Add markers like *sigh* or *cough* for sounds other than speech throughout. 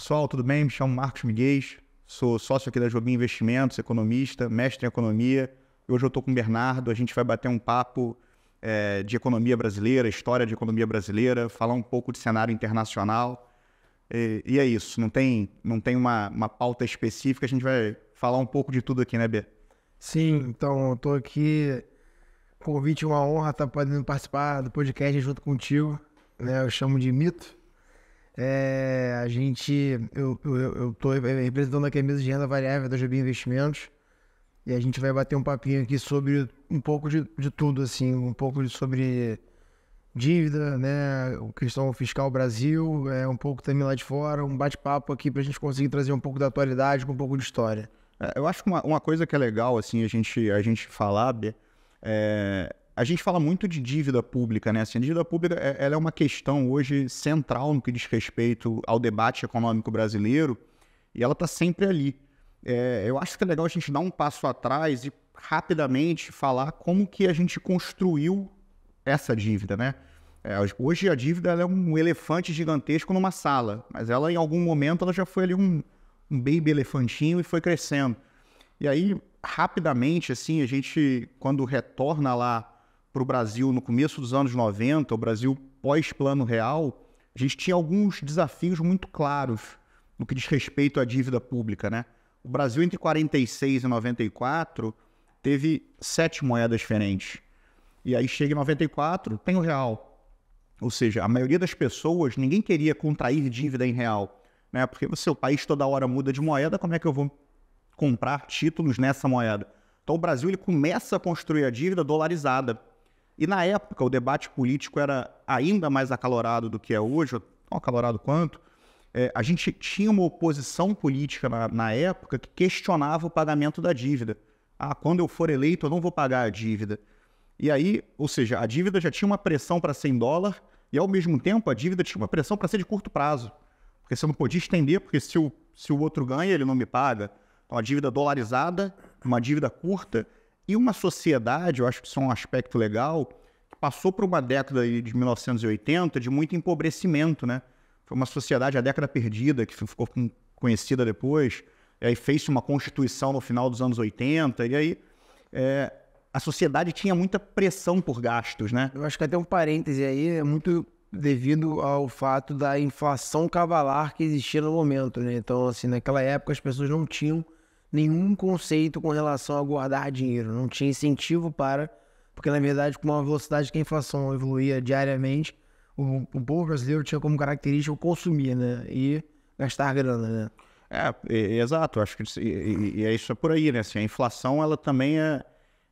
Pessoal, tudo bem? Me chamo Marcos Miguel, sou sócio aqui da Jobim Investimentos, economista, mestre em economia. Hoje eu estou com o Bernardo, a gente vai bater um papo é, de economia brasileira, história de economia brasileira, falar um pouco de cenário internacional. E, e é isso, não tem, não tem uma, uma pauta específica, a gente vai falar um pouco de tudo aqui, né, B? Sim, então eu estou aqui, convite uma honra estar podendo participar do podcast junto contigo, né? Eu chamo de Mito. É, a gente, eu, eu, eu representando a mesa de renda variável da GB Investimentos e a gente vai bater um papinho aqui sobre um pouco de, de tudo, assim, um pouco de, sobre dívida, né, questão fiscal Brasil, é, um pouco também lá de fora, um bate-papo aqui para a gente conseguir trazer um pouco da atualidade com um pouco de história. É, eu acho que uma, uma coisa que é legal, assim, a gente, a gente falar, é, a gente fala muito de dívida pública, né? Assim, a dívida pública é, ela é uma questão hoje central no que diz respeito ao debate econômico brasileiro e ela está sempre ali. É, eu acho que é legal a gente dar um passo atrás e rapidamente falar como que a gente construiu essa dívida, né? É, hoje a dívida é um elefante gigantesco numa sala, mas ela em algum momento ela já foi ali um, um baby elefantinho e foi crescendo. E aí, rapidamente, assim, a gente, quando retorna lá para o Brasil no começo dos anos 90, o Brasil pós-plano real, a gente tinha alguns desafios muito claros no que diz respeito à dívida pública, né? O Brasil, entre 46 e 94, teve sete moedas diferentes. E aí chega em 94, tem o real. Ou seja, a maioria das pessoas, ninguém queria contrair dívida em real. Né? Porque o seu país toda hora muda de moeda, como é que eu vou comprar títulos nessa moeda? Então o Brasil ele começa a construir a dívida dolarizada. E na época, o debate político era ainda mais acalorado do que é hoje, tão acalorado quanto. É, a gente tinha uma oposição política na, na, época que questionava o pagamento da dívida. Ah, quando eu for eleito, eu não vou pagar a dívida. E aí, ou seja, a dívida já tinha uma pressão para ser em dólar e, ao mesmo tempo, a dívida tinha uma pressão para ser de curto prazo. Porque você não podia estender, porque se o, se o outro ganha, ele não me paga. Então, a dívida dolarizada, uma dívida curta, e uma sociedade, eu acho que isso é um aspecto legal, que passou por uma década de 1980 de muito empobrecimento, né? Foi uma sociedade, a década perdida, que ficou conhecida depois, e aí fez uma constituição no final dos anos 80, e aí é, a sociedade tinha muita pressão por gastos, né? Eu acho que até um parêntese aí é muito devido ao fato da inflação cavalar que existia no momento, né? Então, assim, naquela época as pessoas não tinham nenhum conceito com relação a guardar dinheiro, não tinha incentivo para, porque na verdade, com uma velocidade que a inflação evoluía diariamente, o, o povo brasileiro tinha como característica consumir, né? E gastar grana, né? É, é, exato, acho que e, e, é isso é por aí, né? Assim, a inflação ela também é,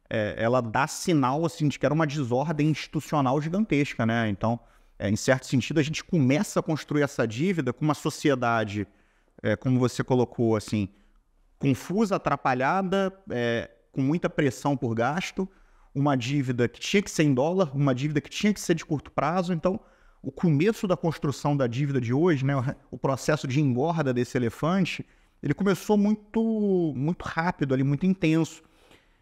é, ela dá sinal assim de que era uma desordem institucional gigantesca, né? Então, é, em certo sentido, a gente começa a construir essa dívida com uma sociedade, é, como você colocou, assim, confusa, atrapalhada, é, com muita pressão por gasto, uma dívida que tinha que ser em dólar, uma dívida que tinha que ser de curto prazo. Então, o começo da construção da dívida de hoje, né, o processo de engorda desse elefante, ele começou muito, muito rápido, ali, muito intenso.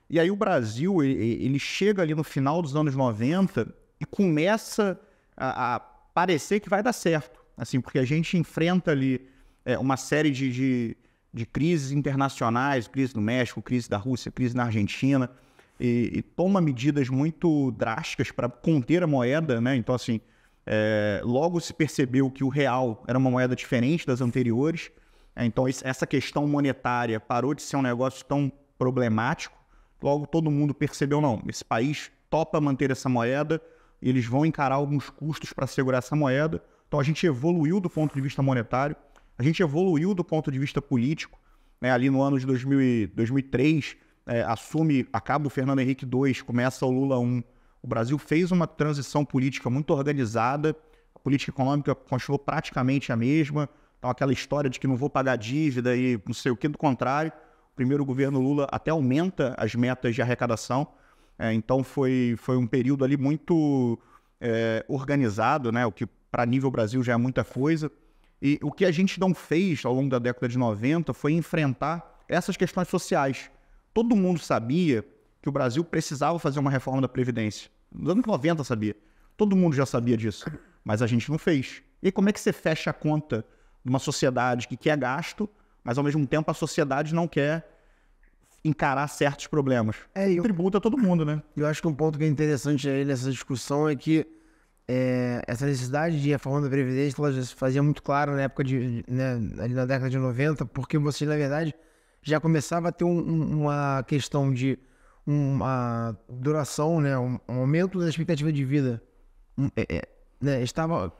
E aí o Brasil, ele, chega ali no final dos anos 90 e começa a, a, parecer que vai dar certo. Assim, porque a gente enfrenta ali é, uma série de, de de crises internacionais, crise no México, crise da Rússia, crise na Argentina, e, e toma medidas muito drásticas para conter a moeda, né? Então, assim, é, logo se percebeu que o real era uma moeda diferente das anteriores, é, então essa questão monetária parou de ser um negócio tão problemático. Logo todo mundo percebeu, não, esse país topa manter essa moeda, eles vão encarar alguns custos para segurar essa moeda. Então a gente evoluiu do ponto de vista monetário. A gente evoluiu do ponto de vista político. Né? Ali no ano de 2000, 2003, é, assume, acaba o Fernando Henrique II, começa o Lula I. O Brasil fez uma transição política muito organizada, a política econômica continuou praticamente a mesma. Então, aquela história de que não vou pagar dívida e não sei o que, do contrário. O primeiro governo Lula até aumenta as metas de arrecadação. É, então, foi, foi um período ali muito é, organizado, né? o que para nível Brasil já é muita coisa. E o que a gente não fez ao longo da década de 90 foi enfrentar essas questões sociais. Todo mundo sabia que o Brasil precisava fazer uma reforma da Previdência. Nos anos 90 sabia. Todo mundo já sabia disso. Mas a gente não fez. E como é que você fecha a conta de uma sociedade que quer gasto, mas ao mesmo tempo a sociedade não quer encarar certos problemas. É, eu, Tributa todo mundo, né? eu acho que um ponto que é interessante aí nessa discussão é que é, essa necessidade de reforma da Previdência ela já se fazia muito claro na época de. Né, ali na década de 90, porque você, na verdade, já começava a ter um- um- uma questão de uma duração, né, um, um aumento da expectativa de vida. É, é, né, estava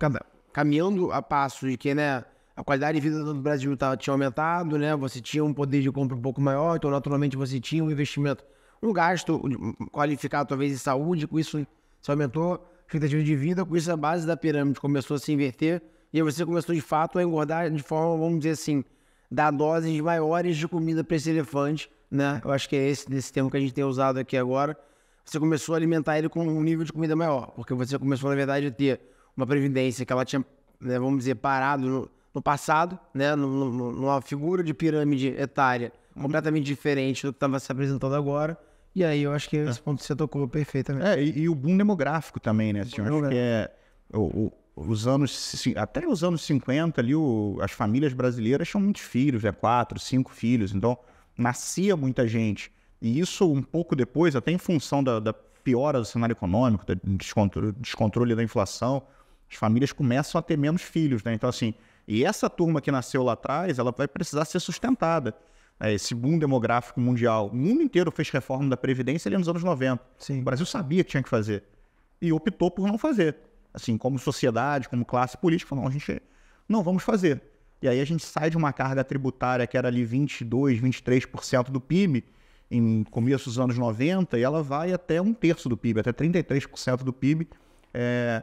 caminhando a passo de que né, a qualidade de vida do Brasil tava, tinha aumentado, né, você tinha um poder de compra um pouco maior, então naturalmente você tinha um investimento, um gasto qualificado talvez em saúde, com isso se aumentou expectativa de vida, com isso a base da pirâmide começou a se inverter e aí você começou de fato a engordar de forma, vamos dizer assim, dar doses maiores de comida para esse elefante, né? Eu acho que é esse desse termo que a gente tem usado aqui agora. Você começou a alimentar ele com um nível de comida maior, porque você começou, na verdade, a ter uma previdência que ela tinha, né, vamos dizer, parado no, no passado, né? no- no- numa figura de pirâmide etária completamente diferente do que estava se apresentando agora. E aí eu acho que esse ponto você tocou perfeitamente. É, e, e o boom demográfico também, né? Assim, eu acho que é. o- o- os anos. Até os anos 50 ali, o- as famílias brasileiras tinham muitos filhos, né? Quatro, cinco filhos. Então, nascia muita gente. E isso, um pouco depois, até em função da, da piora do cenário econômico, do descontrole, descontrole da inflação, as famílias começam a ter menos filhos, né? Então, assim, e essa turma que nasceu lá atrás, ela vai precisar ser sustentada. É, esse boom demográfico mundial. O mundo inteiro fez reforma da Previdência ali nos anos 90. Sim. O Brasil sabia que tinha que fazer. E optou por não fazer. Assim, como sociedade, como classe política, falou, não, a gente não vamos fazer. E aí a gente sai de uma carga tributária que era ali 22, 23% do PIB em começo dos anos 90 e ela vai até um terço do PIB, até 33% do PIB, é,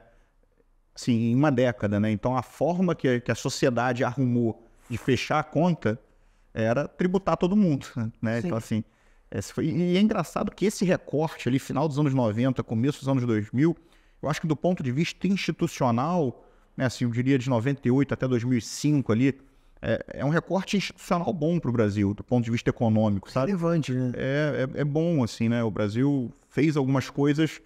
assim, em uma década, né? Então a forma que, que a sociedade arrumou de fechar a conta era tributar todo mundo, né? Sim. Então assim, foi- e é engraçado que esse recorte ali, final dos anos 90, começo dos anos 2000, eu acho que do ponto de vista institucional, né, assim, eu diria de 98 até 2005 ali, é, é um recorte institucional bom para o Brasil, do ponto de vista econômico, sabe? Relevante, né? é, é, é bom, assim, né? O Brasil fez algumas coisas,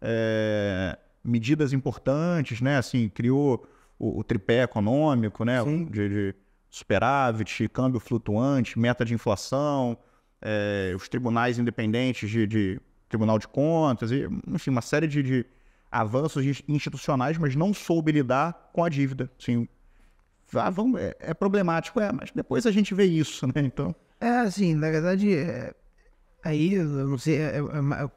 é, medidas importantes, né? Assim, criou o, o tripé econômico, né? Sim. De, de superávit, câmbio flutuante, meta de inflação, é, os tribunais independentes de, de Tribunal de Contas, e, enfim, uma série de, de avanços ins- institucionais, mas não soube lidar com a dívida. Assim, ah, vamos, é, é problemático, é, mas depois a gente vê isso, né? Então, É, assim, na verdade, é, aí, eu não sei, é- é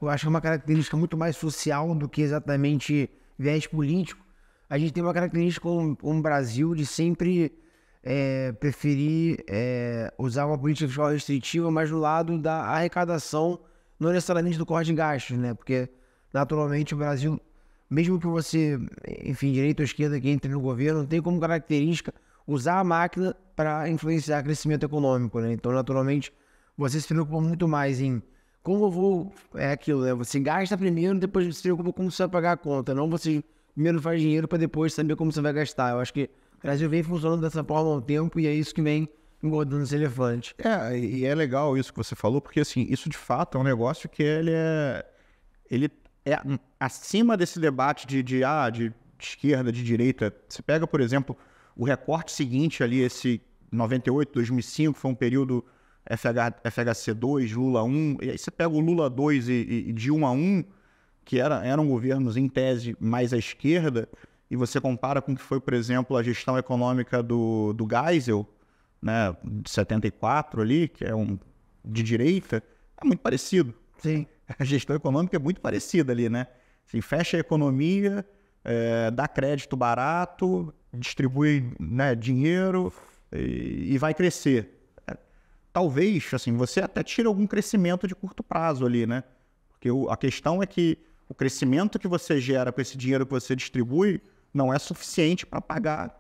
eu acho que é uma característica muito mais social do que exatamente viés político. A gente tem uma característica como, como Brasil de sempre é, preferir é, usar uma política fiscal restritiva, mas do lado da arrecadação, não necessariamente do corte de gastos, né? Porque, naturalmente, o Brasil, mesmo que você, enfim, direita ou esquerda que entre no governo, tem como característica usar a máquina para influenciar crescimento econômico, né? Então, naturalmente, você se preocupa muito mais em como eu vou. É aquilo, né? Você gasta primeiro, depois você se preocupa como você vai pagar a conta. Não você primeiro faz dinheiro para depois saber como você vai gastar. Eu acho que Brasil vem funcionando dessa forma há um tempo e é isso que vem engordando esse elefante. É, e é legal isso que você falou, porque assim, isso de fato é um negócio que ele é. Ele é acima desse debate de, de, ah, de esquerda, de direita. Você pega, por exemplo, o recorte seguinte ali, esse 98, 2005, foi um período FH, FHC2, Lula 1, e aí você pega o Lula 2 e, e, e Dilma 1, que era, eram governos em tese mais à esquerda, e você compara com o que foi, por exemplo, a gestão econômica do, do Geisel, né, de 74 ali, que é um de direita, é muito parecido. Sim. *laughs* A gestão econômica é muito parecida ali, né? Assim, fecha a economia, é, dá crédito barato, distribui né, dinheiro e, e vai crescer. É, talvez, assim, você até tire algum crescimento de curto prazo ali, né? Porque o- a questão é que o crescimento que você gera com esse dinheiro que você distribui não é suficiente para pagar.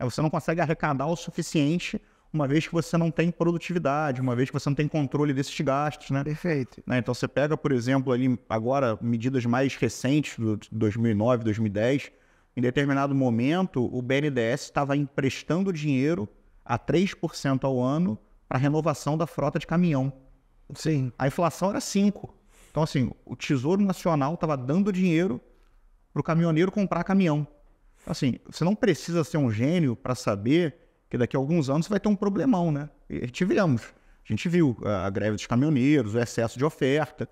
Você não consegue arrecadar o suficiente uma vez que você não tem produtividade, uma vez que você não tem controle desses gastos, né? Perfeito. né? Então você pega, por exemplo, ali agora medidas mais recentes do de 2009, 2010, em determinado momento o BNDES estava emprestando dinheiro a 3% ao ano para renovação da frota de caminhão. Sim. A inflação era 5. Então assim, o Tesouro Nacional estava dando dinheiro para o caminhoneiro comprar caminhão. Assim, você não precisa ser um gênio para saber que daqui a alguns anos vai ter um problemão, né? E tivemos. A gente viu a, greve dos caminhoneiros, o excesso de oferta.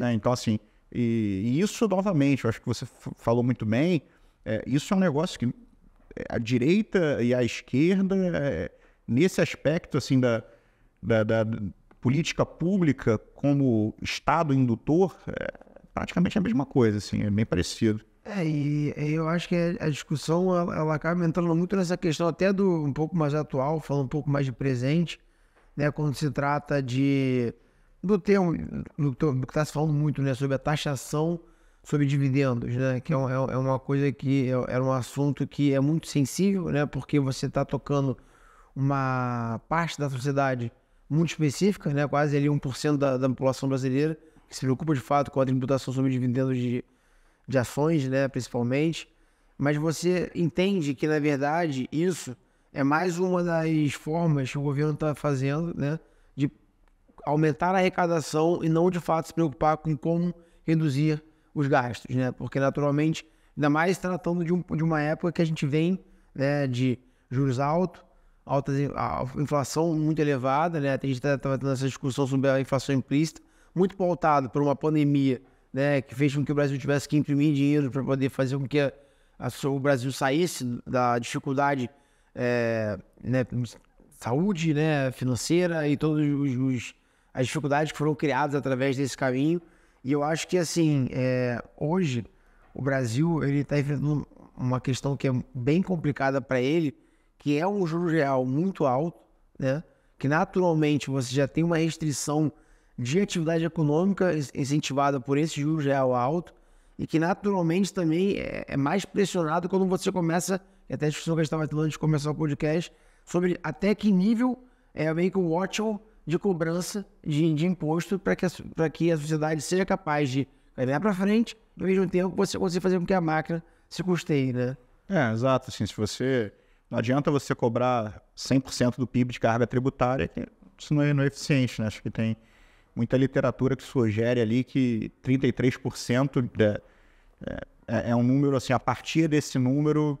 Né? Então, assim, e, e, isso, novamente, eu acho que você falou muito bem, é, isso é um negócio que é, a direita e a esquerda, é, nesse aspecto, assim, da, da, da, política pública como Estado indutor, é praticamente a mesma coisa, assim, é bem parecido. É, e, eu acho que a discussão ela, ela, acaba entrando muito nessa questão até do um pouco mais atual, falando um pouco mais de presente, né, quando se trata de do termo do, que está se falando muito, né, sobre a taxação sobre dividendos, né, que é, é, é uma coisa que é, era um assunto que é muito sensível, né, porque você está tocando uma parte da sociedade muito específica, né, quase ali 1% da, da população brasileira que se preocupa de fato com a tributação sobre dividendos de de ações, né, principalmente. Mas você entende que, na verdade, isso é mais uma das formas que o governo está fazendo, né, de aumentar a arrecadação e não, de fato, se preocupar com como reduzir os gastos, né? Porque, naturalmente, ainda mais tratando de, um, de uma época que a gente vem né, de juros altos, alta inflação muito elevada, né? A gente estava tá, tendo essa discussão sobre a inflação implícita, muito pautado por uma pandemia né, que fez com que o Brasil tivesse que imprimir dinheiro para poder fazer com que a, a, o Brasil saísse da dificuldade é, né, saúde né, financeira e todas as dificuldades que foram criadas através desse caminho. E eu acho que, assim, é, hoje o Brasil ele está enfrentando uma questão que é bem complicada para ele, que é um juro real muito alto, né? Que naturalmente você já tem uma restrição de atividade econômica incentivada por esse juros real alto e que naturalmente também é, é mais pressionado quando você começa, até a discussão que a gente estava tendo antes de começar o podcast, sobre até que nível é meio que o watchable de cobrança de, de imposto para que, a, que a sociedade seja capaz de caminhar para frente e ao mesmo tempo você conseguir fazer com que a máquina se custeie, né? É, exato. Assim, se você... Não adianta você cobrar 100% do PIB de carga tributária, isso não é, não é eficiente, né? Acho que tem muita literatura que sugere ali que 33% de, é, é, é um número, assim, a partir desse número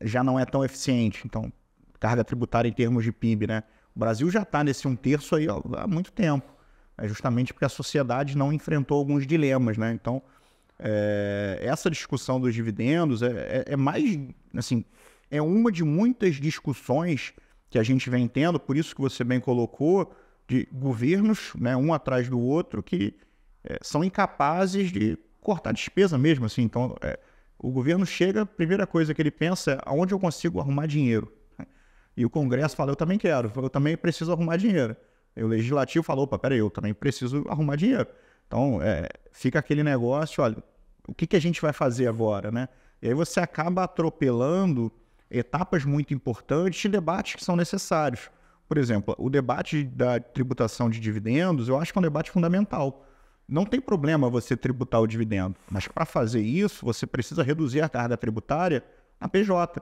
já não é tão eficiente. Então, carga tributária em termos de PIB, né? O Brasil já está nesse um terço aí ó, há muito tempo. É justamente porque a sociedade não enfrentou alguns dilemas, né? Então, é, essa discussão dos dividendos é, é, é, mais, assim, é uma de muitas discussões que a gente vem tendo, por isso que você bem colocou, de governos, né, um atrás do outro, que é, são incapazes de cortar despesa mesmo. Assim. Então, é, o governo chega, a primeira coisa que ele pensa é aonde eu consigo arrumar dinheiro. E o Congresso fala, eu também quero, eu também preciso arrumar dinheiro. E o Legislativo falou, opa, peraí, eu também preciso arrumar dinheiro. Então, é, fica aquele negócio, olha, o que, que a gente vai fazer agora, né? E aí você acaba atropelando etapas muito importantes de debates que são necessários. Por exemplo, o debate da tributação de dividendos, eu acho que é um debate fundamental. Não tem problema você tributar o dividendo, mas para fazer isso, você precisa reduzir a carga tributária na PJ.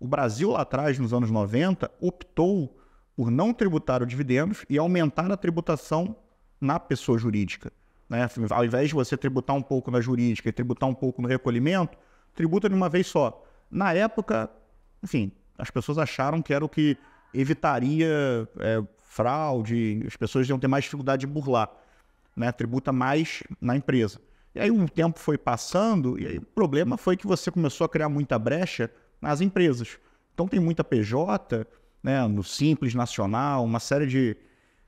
O Brasil, lá atrás, nos anos 90, optou por não tributar o dividendos e aumentar a tributação na pessoa jurídica. Né? Ao invés de você tributar um pouco na jurídica e tributar um pouco no recolhimento, tributa de uma vez só. Na época, enfim, as pessoas acharam que era o que evitaria é, fraude, as pessoas iam ter mais dificuldade de burlar, né? Tributa mais na empresa. E aí um tempo foi passando e aí, o problema foi que você começou a criar muita brecha nas empresas. Então tem muita PJ, né, no Simples Nacional, uma série de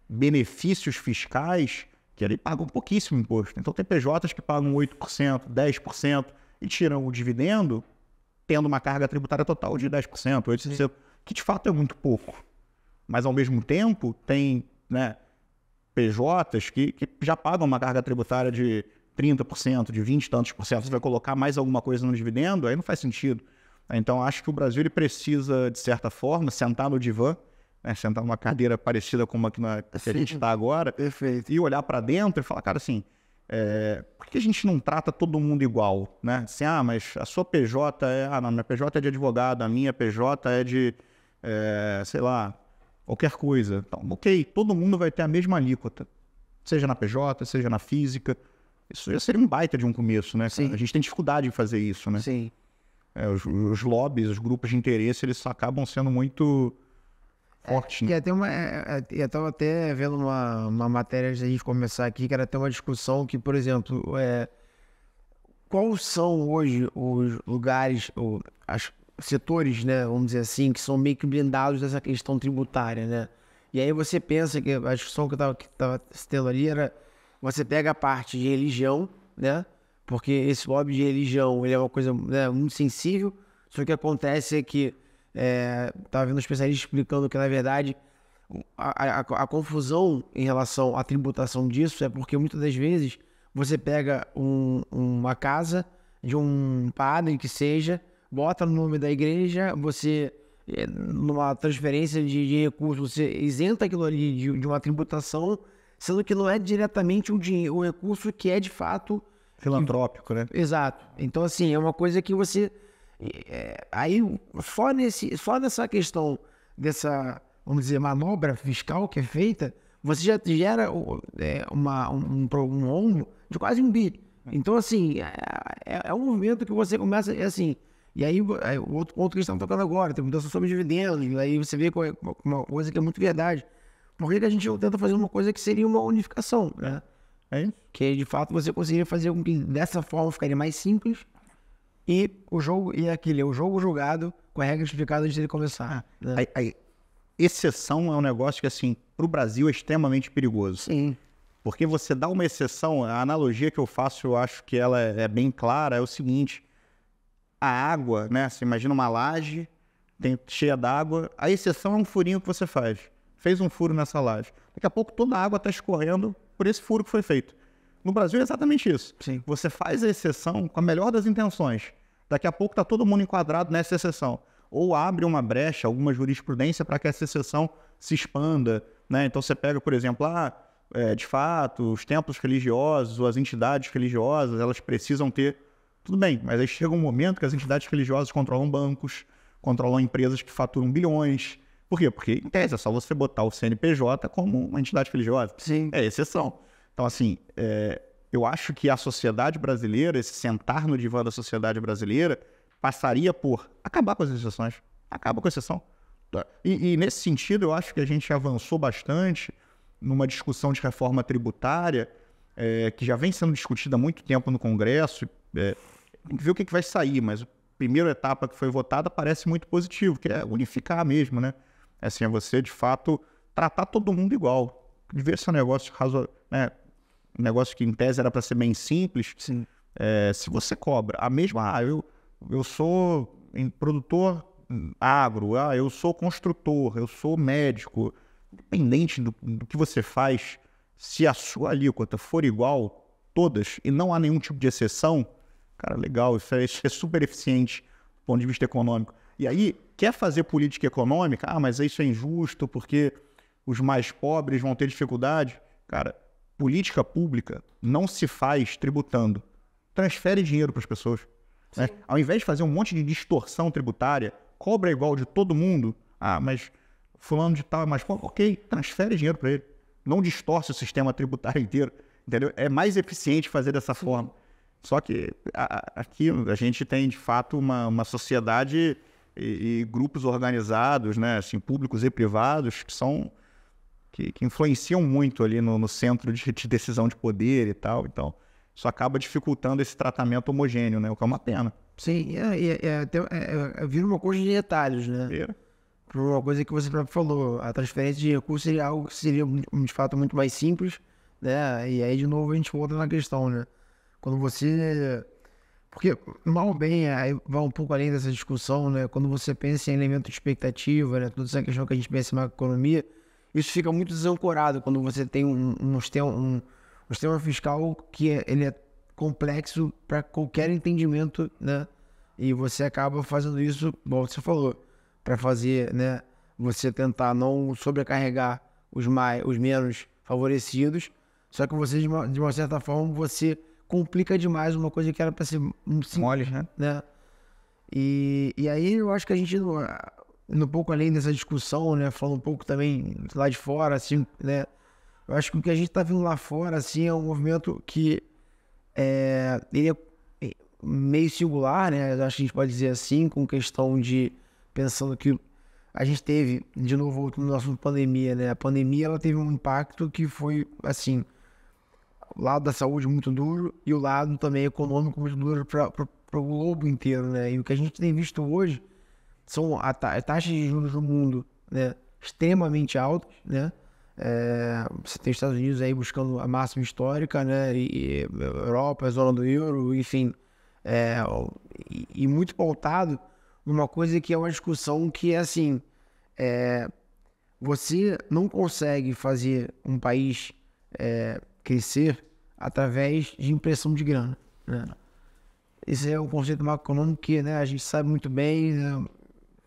benefícios fiscais que ali pagam pouquíssimo imposto. Então tem PJs que pagam 8%, 10% e tiram o dividendo tendo uma carga tributária total de 10%, 8%. Sim que de fato é muito pouco. Mas, ao mesmo tempo, tem né, PJs que, que já pagam uma carga tributária de 30%, de 20 e tantos por cento. Você vai colocar mais alguma coisa no dividendo, aí não faz sentido. Então, acho que o Brasil ele precisa, de certa forma, sentar no divã, né, sentar numa cadeira parecida com uma que, na, que a gente está agora, Perfeito. e olhar para dentro e falar, cara, assim, é, por que a gente não trata todo mundo igual? Né? Assim, ah, mas a sua PJ é. Ah, não, minha PJ é de advogado, a minha PJ é de é, sei lá, qualquer coisa. Então, ok, todo mundo vai ter a mesma alíquota, seja na PJ, seja na física. Isso já seria um baita de um começo, né? Sim. A gente tem dificuldade em fazer isso, né? Sim. É, os, os, lobbies, os grupos de interesse, eles acabam sendo muito fortes. E né? até uma, é, é, eu estava até vendo uma, uma matéria antes da gente começar aqui, que era até uma discussão que, por exemplo, é, quais são hoje os lugares, ou as setores, né, vamos dizer assim, que são meio que blindados dessa questão tributária, né? E aí você pensa que a discussão que eu estava tendo ali era, você pega a parte de religião, né? Porque esse lobby de religião, ele é uma coisa né, muito sensível, só que o que acontece é que, é, vendo um especialista explicando que, na verdade, a, a, a confusão em relação à tributação disso é porque muitas das vezes você pega um- uma casa de um padre que seja, bota no nome da igreja, você eh, numa transferência de, de recursos, você isenta aquilo ali de, de uma tributação, sendo que não é diretamente o dinheiro, o recurso que é de fato Filantrópico, né? Exato. Então, assim, é uma coisa que você. é, aí, só, nesse, só nessa questão dessa, vamos dizer, manobra fiscal que é feita, você já gera é, uma, um, um, um de quase um bi. Então, assim, é, é- é um movimento que você começa, é assim. E aí, aí, o outro ponto que eles estão tocando agora, tem mudança sobre dividendos, aí você vê é- uma coisa que é muito verdade. Por que, que a gente não tenta fazer uma coisa que seria uma unificação, né? É que de fato você conseguiria fazer com que dessa forma ficaria mais simples e o jogo e aquele o jogo jogado com a regra explicada antes dele começar. né? Aí- aí, exceção é um negócio que, assim, pro Brasil é extremamente perigoso. Sim, Porque você dá uma exceção, a analogia que eu faço, eu acho que ela é é bem clara, é o seguinte: a água, né? Você imagina uma laje tem, cheia d'água, a exceção é um furinho que você faz. Fez um furo nessa laje. Daqui a pouco toda a água está escorrendo por esse furo que foi feito. No Brasil é exatamente isso. Sim. Você faz a exceção com a melhor das intenções. Daqui a pouco está todo mundo enquadrado nessa exceção. Ou abre uma brecha, alguma jurisprudência para que essa exceção se expanda. Né? Então você pega, por exemplo, ah, é, de fato, os templos religiosos ou as entidades religiosas, elas precisam ter. Tudo bem, mas aí chega um momento que as entidades religiosas controlam bancos, controlam empresas que faturam bilhões. Por quê? Porque, em tese, é só você botar o CNPJ como uma entidade religiosa. sim, É exceção. Então, assim, é, eu acho que a sociedade brasileira, esse sentar no divã da sociedade brasileira, passaria por acabar com as exceções. Acaba com a exceção. Tá? E, e nesse sentido, eu acho que a gente avançou bastante numa discussão de reforma tributária, é, que já vem sendo discutida há muito tempo no Congresso. É, tem que ver o que, que vai sair, mas a primeira etapa que foi votada parece muito positivo, que é unificar mesmo, né? Assim, é você, de fato, tratar todo mundo igual. Devia ser um negócio razo... né? Um negócio que, em tese, era para ser bem simples. sim, É, se você cobra a mesma, ah, eu, eu sou produtor agro, ah, eu sou construtor, eu sou médico, independente do, do que você faz, se a sua alíquota for igual, todas, e não há nenhum tipo de exceção, cara, legal, isso é, isso é super eficiente do ponto de vista econômico. E aí, quer fazer política econômica? Ah, mas isso é injusto porque os mais pobres vão ter dificuldade. Cara, política pública não se faz tributando. Transfere dinheiro para as pessoas. né? Ao invés de fazer um monte de distorção tributária, cobra igual de todo mundo. Ah, mas fulano de tal é mais pobre. Ok, transfere dinheiro para ele. Não distorce o sistema tributário *laughs* inteiro. Entendeu? É mais eficiente fazer dessa forma. Só que a- aqui a gente tem, de fato, uma, uma sociedade e, e grupos organizados, né, assim, públicos e privados, que são que, que influenciam muito ali no, no centro de, de decisão de poder e tal. Então, isso acaba dificultando esse tratamento homogêneo, né? O que é uma pena. sim, é, é, é, é, é, vira uma coisa de detalhes, né? E- Por uma coisa que você próprio falou, a transferência de recursos seria algo que seria de fato muito mais simples, né? E aí de novo a gente volta na questão, né? Quando você porque mal ou bem aí vai um pouco além dessa discussão, né? Quando você pensa em elemento de expectativa, né? Toda essa questão que a gente pensa em macroeconomia, isso fica muito desancorado quando você tem um, um, um, um sistema fiscal que é, ele é complexo para qualquer entendimento, né? E você acaba fazendo isso, bom, você falou, para fazer, né? Você tentar não sobrecarregar os mais, os menos favorecidos, só que você de uma, de uma certa forma você complica demais uma coisa que era para ser um simples, né? né? E, e aí eu acho que a gente, no- um pouco além dessa discussão, né? Falando um pouco também lá de fora, assim, né? Eu acho que o que a gente tá vendo lá fora, assim, é um movimento que é, ele é meio singular, né? Eu acho que a gente pode dizer assim, com questão de pensando que a gente teve, de novo, no nosso pandemia, né? A pandemia ela teve um impacto que foi, assim, lado da saúde muito duro e o lado também econômico muito duro para o globo inteiro, né? E o que a gente tem visto hoje são a, ta taxas de juros no mundo, né? Extremamente altas, né? É, você tem Estados Unidos aí buscando a máxima histórica, né? E, e Europa, a zona do euro, enfim, é, e, e, muito pautado numa coisa que é uma discussão que é assim, é, você não consegue fazer um país é, crescer através de impressão de grana, né? Esse é um conceito macroeconômico que né, a gente sabe muito bem, né?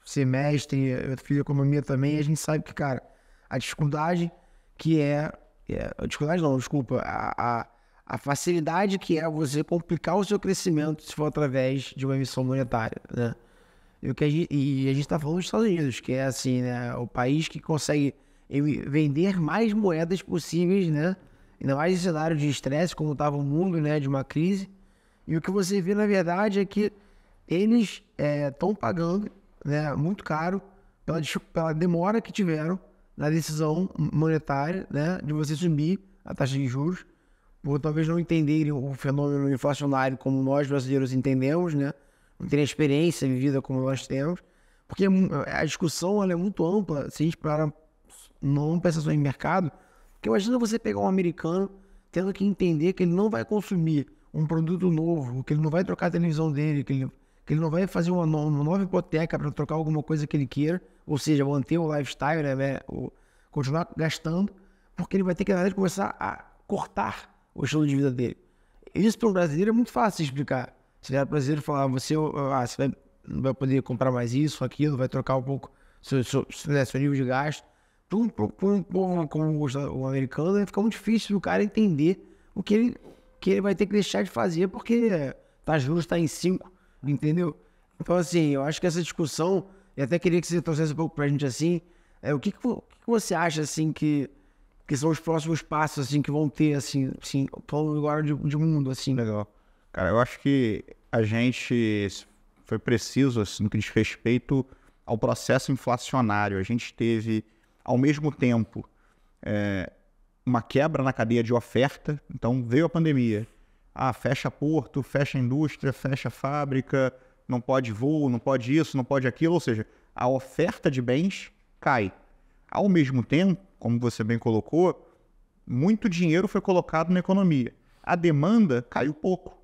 semestre, eu fiz economia também, a gente sabe que, cara, a dificuldade que é, é a dificuldade não, desculpa, a, a, a, facilidade que é você complicar o seu crescimento se for através de uma emissão monetária, né? E, o que a gente, e a gente está falando dos Estados Unidos, que é assim, né, o país que consegue vender mais moedas possíveis, né? Ainda mais em cenário de estresse, como estava o mundo, né, de uma crise. E o que você vê, na verdade, é que eles estão é, pagando né, muito caro pela, pela demora que tiveram na decisão monetária, né, de você subir a taxa de juros, por talvez não entenderem o fenômeno inflacionário como nós brasileiros entendemos, né, não terem a experiência vivida como nós temos, porque a discussão é muito ampla, se a gente para não pensar só em mercado, porque imagina você pegar um americano tendo que entender que ele não vai consumir um produto novo, que ele não vai trocar a televisão dele, que ele, que ele não vai fazer uma, uma nova hipoteca para trocar alguma coisa que ele queira, ou seja, manter o lifestyle, né, né, o, continuar gastando, porque ele vai ter que, na verdade, começar a cortar o estilo de vida dele. Isso para um brasileiro é muito fácil de explicar. Se o brasileiro falar, você, ah, você vai, não vai poder comprar mais isso, aquilo, vai trocar um pouco seu, seu, né, seu nível de gasto. Para um, um povo como o americano, fica muito difícil o cara entender o que ele, que ele vai ter que deixar de fazer, porque tá juros está em 5, entendeu? Então, assim, eu acho que essa discussão e até queria que você trouxesse um pouco para a gente assim, é, o que, que, que, você acha assim que, que são os próximos passos assim que vão ter assim, assim plano agora de, de mundo assim? Legal. Cara, eu acho que a gente foi preciso assim, no que diz respeito ao processo inflacionário. A gente teve, ao mesmo tempo, é, uma quebra na cadeia de oferta. Então veio a pandemia. Ah, fecha porto, fecha indústria, fecha fábrica, não pode voo, não pode isso, não pode aquilo, ou seja, a oferta de bens cai. Ao mesmo tempo, como você bem colocou, muito dinheiro foi colocado na economia. A demanda caiu pouco.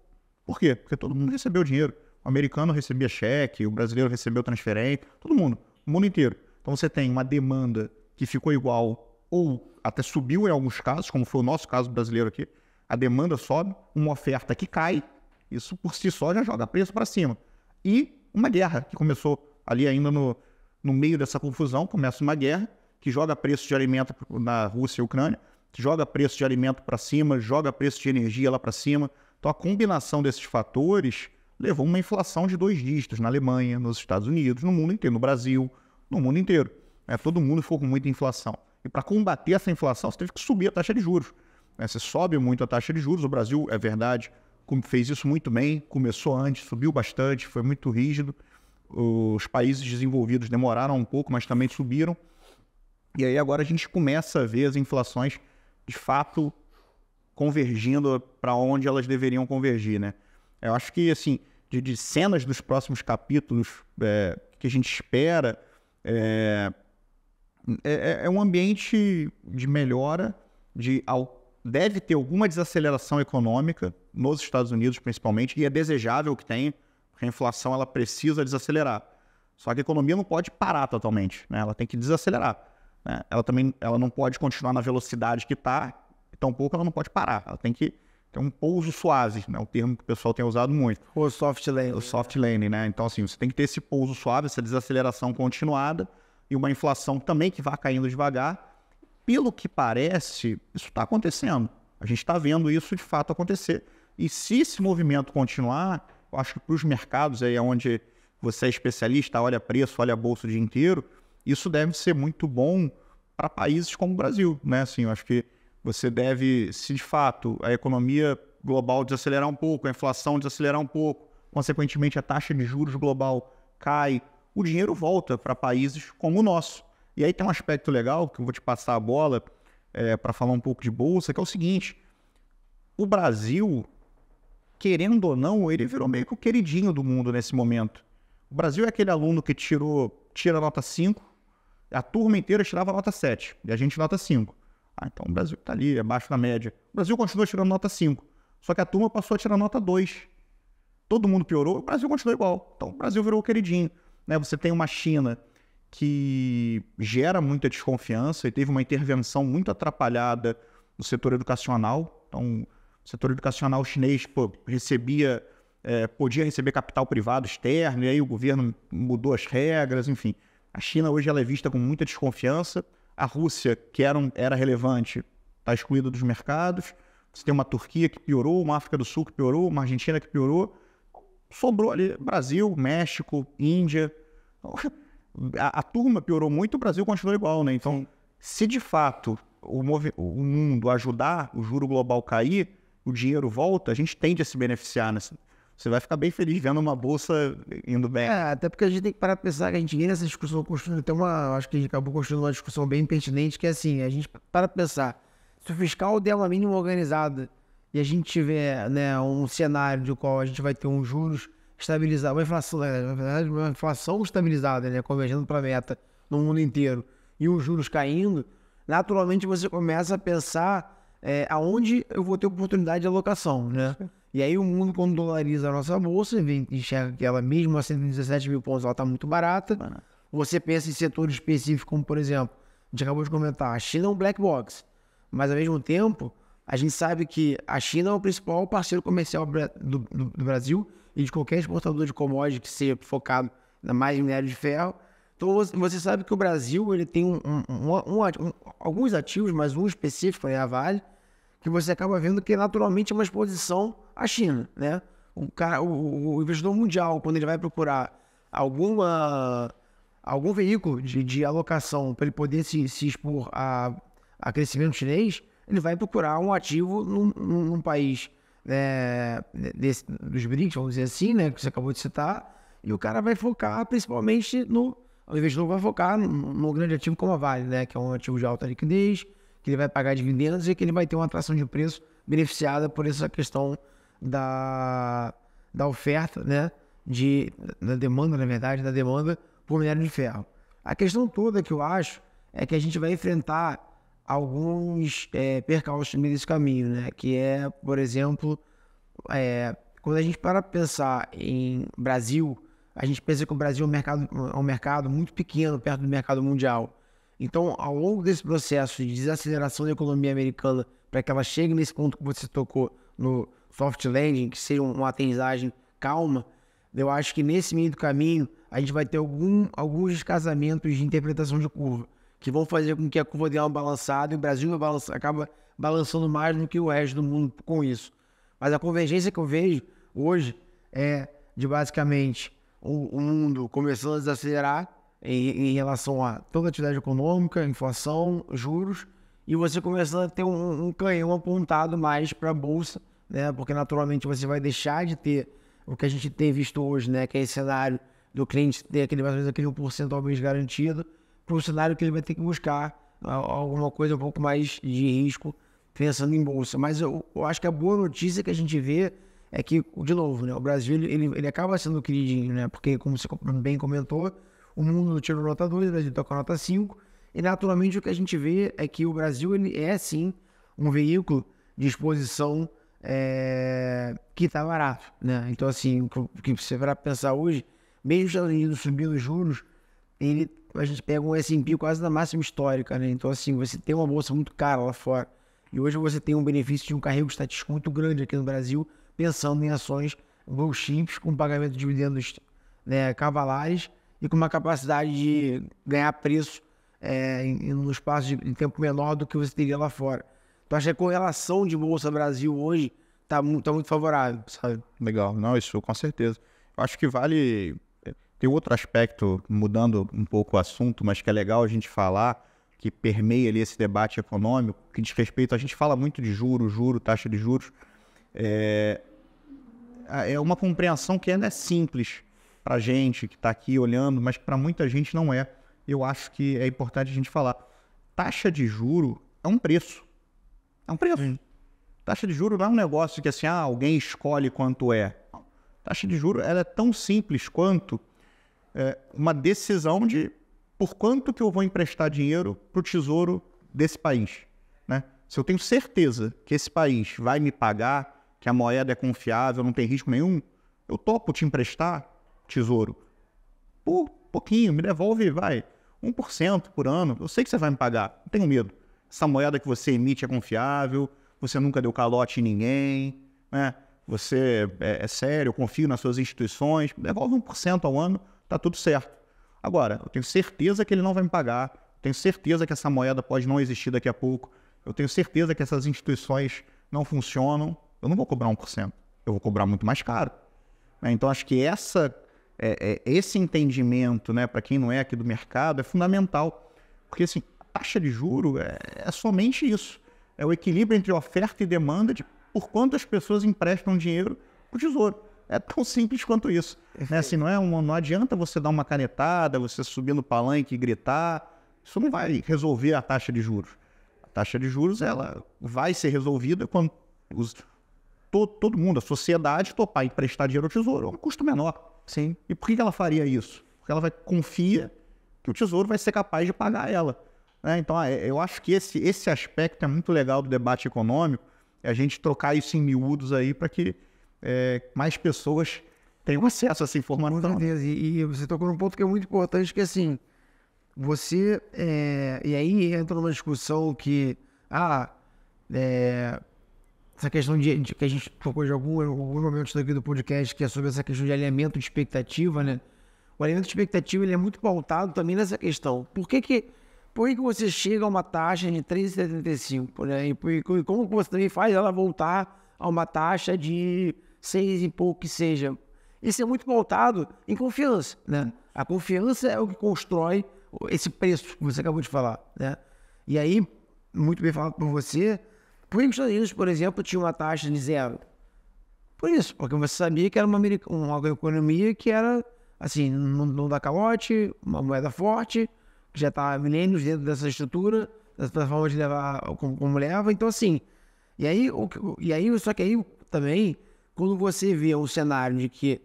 Por quê? Porque todo mundo recebeu dinheiro. O americano recebia cheque, o brasileiro recebeu transferência, todo mundo, o mundo inteiro. Então você tem uma demanda que ficou igual ou até subiu em alguns casos, como foi o nosso caso brasileiro aqui. A demanda sobe, uma oferta que cai, isso por si só já joga preço para cima e uma guerra que começou ali ainda no, no meio dessa confusão. Começa uma guerra que joga preço de alimento na Rússia e Ucrânia, joga preço de alimento para cima, joga preço de energia lá para cima. Então a combinação desses fatores levou uma inflação de dois dígitos na Alemanha, nos Estados Unidos, no mundo inteiro, no Brasil, no mundo inteiro. É, todo mundo ficou com muita inflação. E para combater essa inflação, você teve que subir a taxa de juros. É, você sobe muito a taxa de juros. O Brasil, é verdade, fez isso muito bem, começou antes, subiu bastante, foi muito rígido. Os países desenvolvidos demoraram um pouco, mas também subiram. E aí agora a gente começa a ver as inflações de fato convergindo para onde elas deveriam convergir, né? Eu acho que assim de, de cenas dos próximos capítulos é, que a gente espera é, é, é um ambiente de melhora, de deve ter alguma desaceleração econômica nos Estados Unidos, principalmente, e é desejável que tenha, porque a inflação ela precisa desacelerar. Só que a economia não pode parar totalmente, né? ela tem que desacelerar. Né? Ela também ela não pode continuar na velocidade que está, tampouco ela não pode parar. Ela tem que ter um pouso suave, né? o termo que o pessoal tem usado muito. O soft landing. O soft landing, né? Então, assim, você tem que ter esse pouso suave, essa desaceleração continuada e uma inflação também que vá caindo devagar pelo que parece, isso está acontecendo. A gente está vendo isso de fato acontecer. E se esse movimento continuar, eu acho que para os mercados aí onde você é especialista, olha preço, olha bolsa o dia inteiro, isso deve ser muito bom para países como o Brasil, né? Assim, eu acho que você deve, se de fato a economia global desacelerar um pouco, a inflação desacelerar um pouco, consequentemente a taxa de juros global cai, o dinheiro volta para países como o nosso. E aí tem um aspecto legal que eu vou te passar a bola é, para falar um pouco de bolsa, que é o seguinte: o Brasil, querendo ou não, ele virou meio que o queridinho do mundo nesse momento. O Brasil é aquele aluno que tirou, tira nota 5, a turma inteira tirava nota 7 e a gente nota 5. Ah, então o Brasil está ali, abaixo da média. O Brasil continua tirando nota 5, só que a turma passou a tirar nota 2. Todo mundo piorou, o Brasil continuou igual. Então o Brasil virou o queridinho. Né? Você tem uma China que gera muita desconfiança e teve uma intervenção muito atrapalhada no setor educacional. Então, o setor educacional chinês pô, recebia, é, podia receber capital privado externo, e aí o governo mudou as regras, enfim. A China hoje ela é vista com muita desconfiança. A Rússia, que era, um, era relevante, está excluída dos mercados. Você tem uma Turquia que piorou, uma África do Sul que piorou, uma Argentina que piorou. Sobrou ali Brasil, México, Índia. A, a turma piorou muito, o Brasil continuou igual, né? Então, se de fato o, o mundo ajudar o juro global cair, o dinheiro volta, a gente tende a se beneficiar. Né? Você vai ficar bem feliz vendo uma bolsa indo bem. É, até porque a gente tem que parar para pensar que a gente vem nessa discussão construindo, tem uma, acho que a gente acabou construindo uma discussão bem pertinente, que é assim, a gente para pensar, se o fiscal der uma mínima organizada e a gente tiver né, um cenário de qual a gente vai ter uns juros estabilizados, uma inflação, uma inflação estabilizada, né, convergendo para a meta no mundo inteiro, e os juros caindo, naturalmente você começa a pensar é, aonde eu vou ter oportunidade de alocação, né? E aí o mundo, quando dolariza a nossa bolsa, vem, enxerga que ela mesmo a 117 mil pontos, ela está muito barata. Você pensa em setores específicos, como por exemplo, a gente acabou de comentar, a China é um black box. Mas ao mesmo tempo, a gente sabe que a China é o principal parceiro comercial do, do, do Brasil e de qualquer exportador de commodities que seja focado na mais minério de ferro. Então você sabe que o Brasil ele tem um, um, um, alguns ativos, mas um específico é a Vale, que você acaba vendo que naturalmente é uma exposição à China, né? O, cara, o, o investidor mundial, quando ele vai procurar alguma, algum veículo de, de alocação para ele poder se, se expor a, a crescimento chinês, ele vai procurar um ativo num, num país né, desse, dos BRICS, vamos dizer assim, né, que você acabou de citar, e o cara vai focar principalmente no. O investidor vai focar num grande ativo como a Vale, né, que é um ativo de alta liquidez, que ele vai pagar dividendos e que ele vai ter uma atração de preço beneficiada por essa questão da, da oferta, né? De, da demanda, na verdade, da demanda por minério de ferro. A questão toda que eu acho é que a gente vai enfrentar alguns é, percalços no meio desse caminho, né? Que é, por exemplo, é, quando a gente para pensar em Brasil, a gente pensa que o Brasil é um mercado, é um mercado muito pequeno perto do mercado mundial. Então, ao longo desse processo de desaceleração da economia americana, para que ela chegue nesse ponto que você tocou no soft landing, que seja uma aterrissagem calma, eu acho que nesse meio do caminho a gente vai ter algum, alguns descasamentos de interpretação de curva, que vão fazer com que a curva dê uma balançada e o Brasil balança, acaba balançando mais do que o resto do mundo com isso. Mas a convergência que eu vejo hoje é de basicamente o, o mundo começando a desacelerar em, em relação a toda a atividade econômica, inflação, juros, e você começando a ter um, um canhão apontado mais para a bolsa, né? Porque naturalmente você vai deixar de ter o que a gente tem visto hoje, né? Que é esse cenário do cliente ter aquele mais ou menos aquele 1% ao mês garantido, para o cenário que ele vai ter que buscar alguma coisa um pouco mais de risco pensando em bolsa. Mas eu, eu acho que a boa notícia que a gente vê é que, de novo, né, o Brasil ele, ele acaba sendo queridinho, né? Porque, como você bem comentou, o mundo tirou nota 2, o Brasil está com nota 5. E naturalmente o que a gente vê é que o Brasil ele é sim um veículo de exposição é, que está barato. Né? Então, assim, o que você vai pensar hoje, mesmo os Estados Unidos subindo os juros, ele, a gente pega um S&P quase na máxima histórica. Né? Então, assim, você tem uma bolsa muito cara lá fora. E hoje você tem um benefício de um carrego estatístico muito grande aqui no Brasil, pensando em ações blue chips com pagamento de dividendos né, cavalares e com uma capacidade de ganhar preço é, em, no espaço de, tempo menor do que você teria lá fora. Então, acho que a correlação de Bolsa Brasil hoje está muito, tá muito favorável, sabe? Legal, não, isso com certeza. Eu acho que vale. Tem outro aspecto, mudando um pouco o assunto, mas que é legal a gente falar, que permeia ali esse debate econômico, que diz respeito, a gente fala muito de juros, juro, taxa de juros. É, é uma compreensão que ainda é simples para gente que está aqui olhando, mas para muita gente não é. Eu acho que é importante a gente falar. Taxa de juro é um preço. É um preço. Sim. Taxa de juro não é um negócio que assim, ah, alguém escolhe quanto é. Taxa de juro ela é tão simples quanto é, uma decisão de por quanto que eu vou emprestar dinheiro para o tesouro desse país. Né? Se eu tenho certeza que esse país vai me pagar, que a moeda é confiável, não tem risco nenhum, eu topo te emprestar tesouro. Por pouquinho, me devolve, vai, 1% por ano. Eu sei que você vai me pagar, não tenho medo. Essa moeda que você emite é confiável, você nunca deu calote em ninguém, né? você é, é sério, eu confio nas suas instituições, devolve 1% ao ano, tá tudo certo. Agora, eu tenho certeza que ele não vai me pagar, tenho certeza que essa moeda pode não existir daqui a pouco, eu tenho certeza que essas instituições não funcionam, eu não vou cobrar 1%, eu vou cobrar muito mais caro. Né? Então, acho que essa, é, é, esse entendimento, né, para quem não é aqui do mercado, é fundamental. Porque, assim, a taxa de juro é, é somente isso. É o equilíbrio entre oferta e demanda de por quanto as pessoas emprestam dinheiro para o tesouro. É tão simples quanto isso. Né? Assim, não, é uma, não adianta você dar uma canetada, você subir no palanque e gritar. Isso não vai resolver a taxa de juros. A taxa de juros ela vai ser resolvida quando os, todo, todo mundo, a sociedade, topar emprestar dinheiro ao tesouro. É um custo menor. Sim. E por que ela faria isso? Porque ela vai confia que o tesouro vai ser capaz de pagar ela. Né? Então, é, eu acho que esse, esse aspecto é muito legal do debate econômico é a gente trocar isso em miúdos aí para que é, mais pessoas tenham acesso a essa informação. Com certeza. E, e, você tocou num ponto que é muito importante, que assim, você... É, e aí entra numa discussão que... Ah, é, essa questão de, de, que a gente tocou de algum, alguns momentos daqui do podcast, que é sobre essa questão de alinhamento de expectativa, né? O alinhamento de expectativa ele é muito pautado também nessa questão. Por que que por que você chega a uma taxa de 3,75? Né? E como você também faz ela voltar a uma taxa de 6 e pouco que seja? Isso é muito voltado em confiança. Né? A confiança é o que constrói esse preço que você acabou de falar. Né? E aí, muito bem falado por você, por que os Estados Unidos, por exemplo, tinha uma taxa de zero? Por isso, porque você sabia que era uma, uma economia que era, assim, não, não dá calote, uma moeda forte, que já está milênios dentro dessa estrutura, dessa forma de levar como, como leva. Então, assim, e aí, o, e aí, só que aí também, quando você vê um cenário de que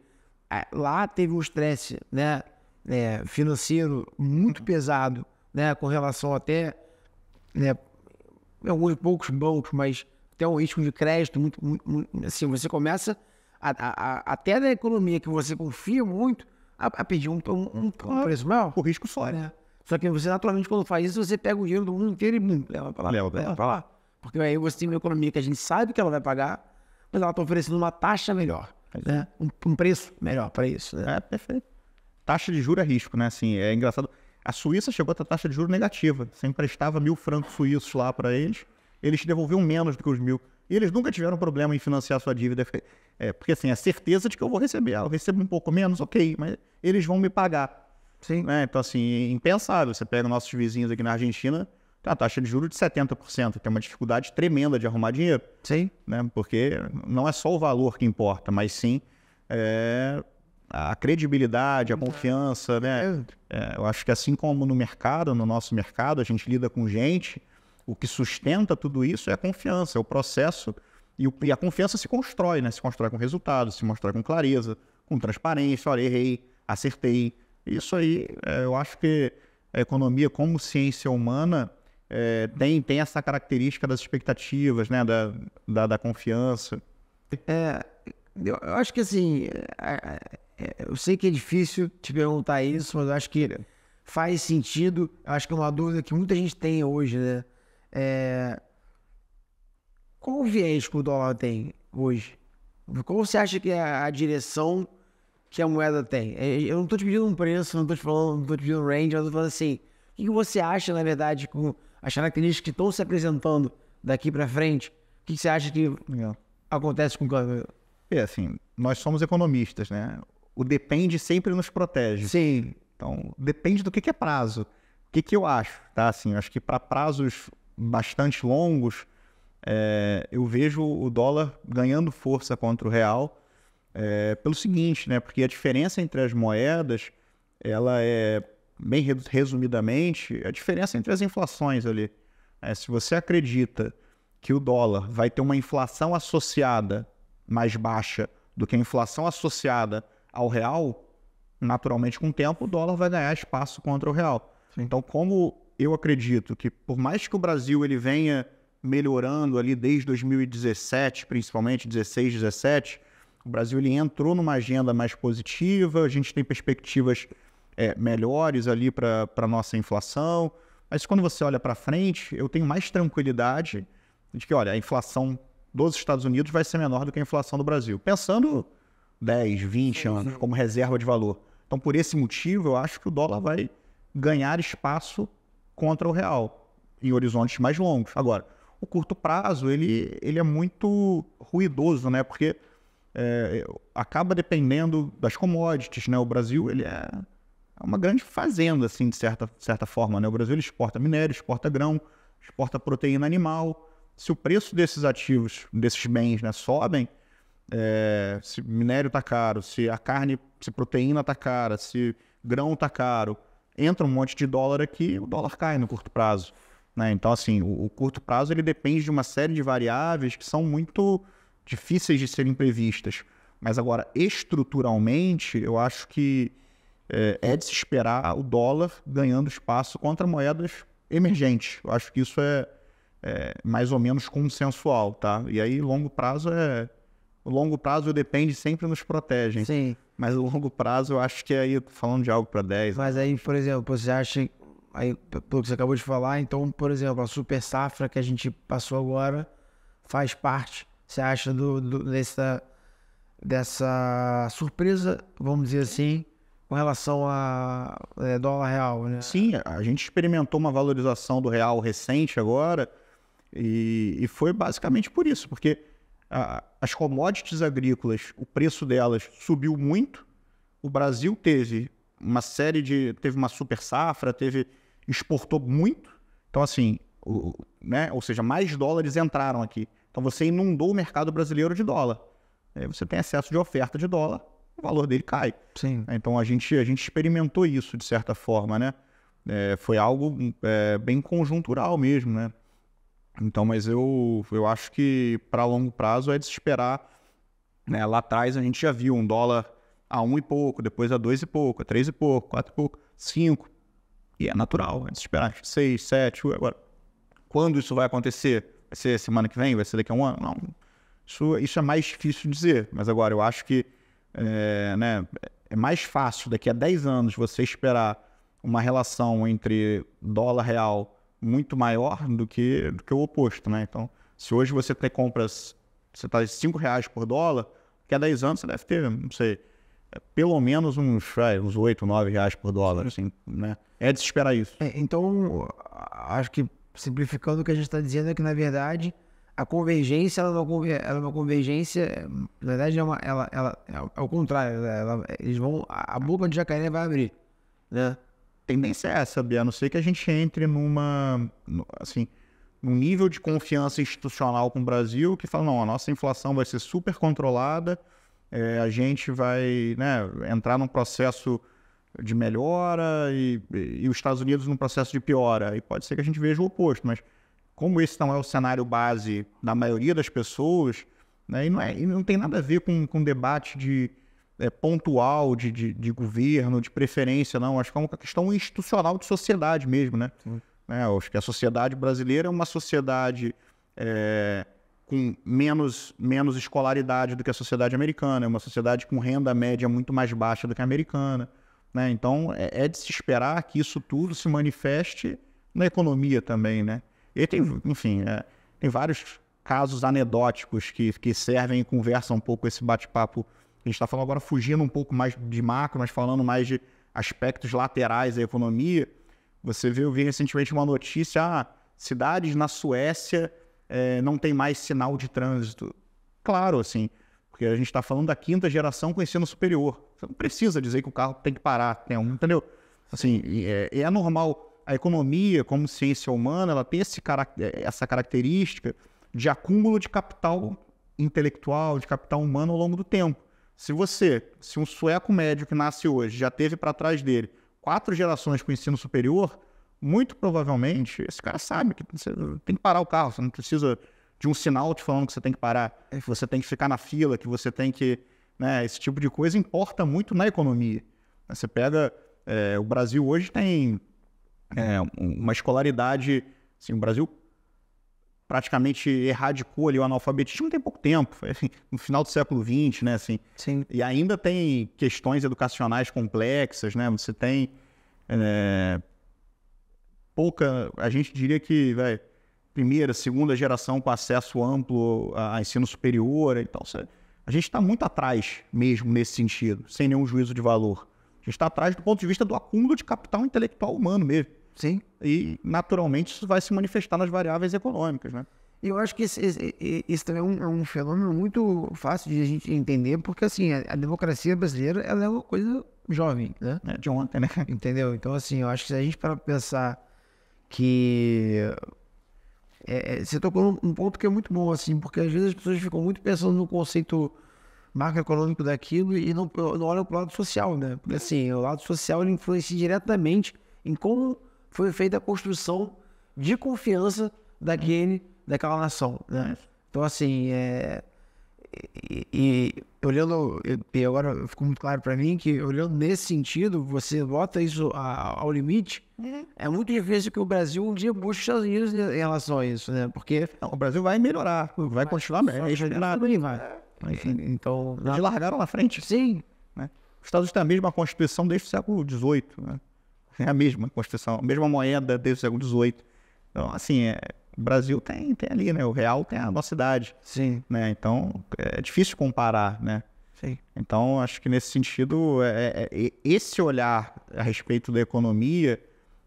é, lá teve um estresse né, é, financeiro muito pesado, né, com relação até né, alguns poucos bancos, mas até um risco de crédito muito, muito, muito assim, você começa a, a, a, até na economia que você confia muito a, pedir um, um, um, preço maior. O risco só, né? Só que você, naturalmente, quando faz isso, você pega o dinheiro do mundo inteiro e bum, leva para lá. Leva para lá. Porque aí você tem uma economia que a gente sabe que ela vai pagar, mas ela está oferecendo uma taxa melhor, né? um, um preço melhor para isso. Né? É, perfeito. Taxa de juros é risco, né? Assim, é engraçado. A Suíça chegou a ter taxa de juros negativa. Você emprestava mil francos suíços lá para eles, eles te devolviam menos do que os mil. E eles nunca tiveram problema em financiar sua dívida. É, porque assim, a certeza de que eu vou receber. Ah, eu recebo um pouco menos, ok, mas eles vão me pagar. Sim. Né? Então, assim, impensável. Você pega nossos vizinhos aqui na Argentina, tem uma taxa de juros de 70%, tem uma dificuldade tremenda de arrumar dinheiro. Sim. Né? Porque não é só o valor que importa, mas sim é, a credibilidade, a confiança, né? É, eu acho que assim como no mercado, no nosso mercado, a gente lida com gente, o que sustenta tudo isso é a confiança, é o processo. E, o, e a confiança se constrói, né? Se constrói com resultados, se constrói com clareza, com transparência. Olha, errei, acertei, isso aí, é, eu acho que a economia, como ciência humana, é, tem, tem essa característica das expectativas, né, da, da, da confiança. É, eu, acho que assim, é, é, eu sei que é difícil te perguntar isso, mas eu acho que faz sentido. Eu acho que é uma dúvida que muita gente tem hoje, né? É, qual o viés que o dólar tem hoje? Qual você acha que é a direção que a moeda tem. É, eu não estou te pedindo um preço, não estou te falando, não estou te pedindo um range, eu estou falando assim, o que você acha, na verdade, com as características que estão se apresentando daqui para frente? O que você acha que é. acontece com o É assim, nós somos economistas, né? O depende sempre nos protege. Sim. Então, depende do que, que é prazo. O que, que eu acho, tá? Assim, acho que para prazos bastante longos, é, eu vejo o dólar ganhando força contra o real é, pelo seguinte, né? Porque a diferença entre as moedas, ela é, bem resumidamente, a diferença entre as inflações ali. É, se você acredita que o dólar vai ter uma inflação associada mais baixa do que a inflação associada ao real, naturalmente, com o tempo, o dólar vai ganhar espaço contra o real. Sim. Então, como eu acredito que, por mais que o Brasil ele venha melhorando ali desde 2017, principalmente 16, 17, o Brasil ele entrou numa agenda mais positiva, a gente tem perspectivas é, melhores ali para a nossa inflação. Mas quando você olha para frente, eu tenho mais tranquilidade de que, olha, a inflação dos Estados Unidos vai ser menor do que a inflação do Brasil. Pensando 10, 20 anos como reserva de valor. Então, por esse motivo, eu acho que o dólar vai ganhar espaço contra o real em horizontes mais longos. Agora, o curto prazo, ele, ele é muito ruidoso, né? Porque é, acaba dependendo das commodities, né? O Brasil, ele é uma grande fazenda, assim, de certa, certa forma, né? O Brasil exporta minério, exporta grão, exporta proteína animal. Se o preço desses ativos, desses bens, né, sobem, é, se minério está caro, se a carne, se proteína está cara, se grão está caro, entra um monte de dólar aqui, o dólar cai no curto prazo. Né? Então, assim, o, o, curto prazo ele depende de uma série de variáveis que são muito difíceis de serem previstas. Mas agora, estruturalmente, eu acho que é, é de se esperar o dólar ganhando espaço contra moedas emergentes. Eu acho que isso é, é mais ou menos consensual, tá? E aí, longo prazo é o longo prazo depende sempre nos protege. Sim. Mas o longo prazo eu acho que é aí falando de algo para 10. Mas aí, por exemplo, você acha aí pelo que você acabou de falar, então, por exemplo, a super safra que a gente passou agora faz parte, você acha do, do dessa dessa surpresa, vamos dizer assim, com relação a é, dólar real, né? Sim, a gente experimentou uma valorização do real recente agora e, e foi basicamente por isso, porque as commodities agrícolas, o preço delas subiu muito. O Brasil teve uma série de. teve uma super safra, teve. exportou muito. Então, assim, o, né? ou seja, mais dólares entraram aqui. Então você inundou o mercado brasileiro de dólar. Você tem excesso de oferta de dólar, o valor dele cai. Sim. Então a gente, a gente experimentou isso de certa forma, né? É, foi algo é, bem conjuntural mesmo, né? Então, mas eu, eu acho que para longo prazo é de se esperar. Né? Lá atrás a gente já viu um dólar a um e pouco, depois a dois e pouco, a três e pouco, quatro e pouco, cinco. E é natural, é de se esperar seis, sete. Agora, quando isso vai acontecer? Vai ser semana que vem? Vai ser daqui a um ano? Não. Isso, isso é mais difícil de dizer. Mas agora, eu acho que é, né, é mais fácil daqui a 10 anos você esperar uma relação entre dólar real muito maior do que, do que o oposto, né? Então, se hoje você tem compras, você está 5 reais por dólar, daqui a 10 anos você deve ter, não sei, é, pelo menos uns, uns 8, 9 reais por dólar, assim, né? É de se esperar isso. É, então, acho que simplificando o que a gente está dizendo é que, na verdade, a convergência, ela, não, ela é uma convergência, na verdade, é, uma, ela, ela, é o contrário, né? ela, eles vão, a boca de jacaré vai abrir, né? tendência é essa, Bia, a não ser que a gente entre numa, assim, num nível de confiança institucional com o Brasil que fala, não, a nossa inflação vai ser super controlada, é, a gente vai né, entrar num processo de melhora e, e, os Estados Unidos num processo de piora. E pode ser que a gente veja o oposto, mas como esse não é o cenário base da maioria das pessoas, né, e, não é, e não tem nada a ver com, com debate de é, pontual de, de, de, governo, de preferência, não. Acho que é uma questão institucional de sociedade mesmo, né? né? Acho que a sociedade brasileira é uma sociedade é, com menos, menos escolaridade do que a sociedade americana, é uma sociedade com renda média muito mais baixa do que a americana. Né? Então, é, é de se esperar que isso tudo se manifeste na economia também, né? E tem, enfim, é, tem vários casos anedóticos que, que servem e conversam um pouco esse bate-papo a gente está falando agora fugindo um pouco mais de macro, mas falando mais de aspectos laterais da economia. Você viu, vi recentemente uma notícia: ah, cidades na Suécia é, não tem mais sinal de trânsito. Claro, assim, porque a gente está falando da quinta geração com ensino superior. Você não precisa dizer que o carro tem que parar, tem um, entendeu? Assim, é, é normal. A economia, como ciência humana, ela tem esse, essa característica de acúmulo de capital intelectual, de capital humano ao longo do tempo. Se você, se um sueco médio que nasce hoje já teve para trás dele quatro gerações com ensino superior, muito provavelmente esse cara sabe que você tem que parar o carro, você não precisa de um sinal te falando que você tem que parar, que você tem que ficar na fila, que você tem que. Né, esse tipo de coisa importa muito na economia. Você pega. É, o Brasil hoje tem é, uma escolaridade. Assim, o Brasil praticamente erradicou ali o analfabetismo tem pouco tempo, assim, no final do século XX, né? Assim, Sim. E ainda tem questões educacionais complexas, né? Você tem é, pouca, a gente diria que, véio, primeira, segunda geração com acesso amplo a, ensino superior, então você, a gente está muito atrás mesmo nesse sentido, sem nenhum juízo de valor. A gente está atrás do ponto de vista do acúmulo de capital intelectual humano mesmo. Sim. E, naturalmente, isso vai se manifestar nas variáveis econômicas, né? Eu acho que esse, esse, esse também é um, é um, fenômeno muito fácil de a gente entender, porque, assim, a, a, democracia brasileira, ela é uma coisa jovem, né? É de ontem, né? *laughs* Entendeu? Então, assim, eu acho que se a gente para pensar que... É, é, você tocou num ponto que é muito bom, assim, porque às vezes as pessoas ficam muito pensando no conceito macroeconômico daquilo e não, não olham para o lado social, né? Porque, assim, o lado social ele influencia diretamente em como foi feita a construção de confiança daquele, daquela nação, né? Então, assim, é... E, e olhando, e agora ficou muito claro para mim que olhando nesse sentido, você bota isso a, ao limite, uhum. é muito difícil que o Brasil um dia busque os Estados Unidos em relação a isso, né? Porque Não, o Brasil vai melhorar, vai, vai continuar bem. Também vai. É, então, eles largaram na frente. Sim. Né? Os Estados Unidos têm a mesma Constituição desde o século XVIII, né? É a mesma Constituição, a mesma moeda desde o século XVIII. Então, assim, é, o Brasil tem, tem ali, né? O real tem a nossa idade. Sim. Né? Então, é difícil comparar, né? Sim. Então, acho que nesse sentido, é, é, é, esse olhar a respeito da economia,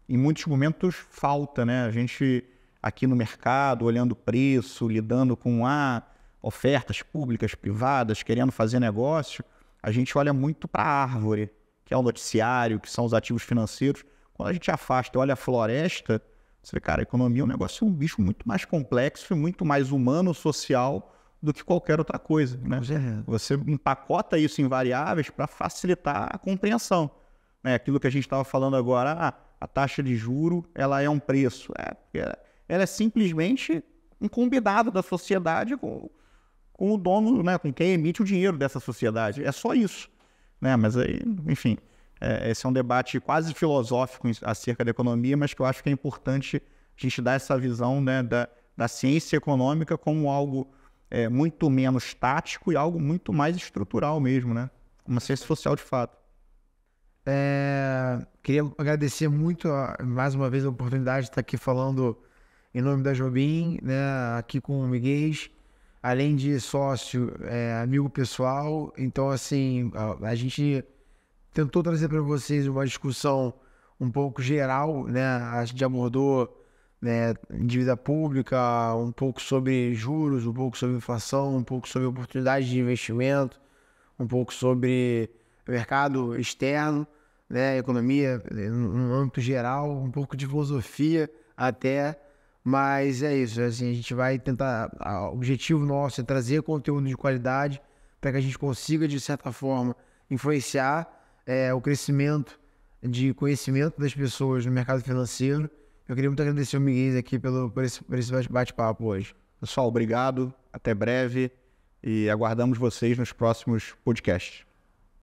em muitos momentos falta, né? A gente aqui no mercado, olhando preço, lidando com ah, ofertas públicas, privadas, querendo fazer negócio, a gente olha muito para a árvore, que é o noticiário, que são os ativos financeiros. Quando a gente afasta e olha a floresta, você vê, cara, a economia é um negócio, é um bicho muito mais complexo e muito mais humano, social, do que qualquer outra coisa. Né? Você empacota isso em variáveis para facilitar a compreensão. Né? Aquilo que a gente estava falando agora, ah, a taxa de juro ela é um preço. É, ela é simplesmente um combinado da sociedade com, com o dono, né, com quem emite o dinheiro dessa sociedade. É só isso. Né? Mas aí, enfim, é, esse é um debate quase filosófico acerca da economia, mas que eu acho que é importante a gente dar essa visão né, da, da ciência econômica como algo é, muito menos tático e algo muito mais estrutural mesmo, né? Uma ciência social de fato. É, queria agradecer muito a, mais uma vez a oportunidade de estar aqui falando em nome da Jobim, né, aqui com o Miguel, além de sócio, é, amigo pessoal. Então, assim, a, a gente tentou trazer para vocês uma discussão um pouco geral, né? A gente abordou né, dívida pública, um pouco sobre juros, um pouco sobre inflação, um pouco sobre oportunidades de investimento, um pouco sobre mercado externo, né, economia no âmbito geral, um pouco de filosofia até, mas é isso, assim, a gente vai tentar, o objetivo nosso é trazer conteúdo de qualidade para que a gente consiga, de certa forma, influenciar é, o crescimento de conhecimento das pessoas no mercado financeiro. Eu queria muito agradecer o Miguel aqui pelo, por esse, por esse bate-papo hoje. Pessoal, obrigado, até breve e aguardamos vocês nos próximos podcasts.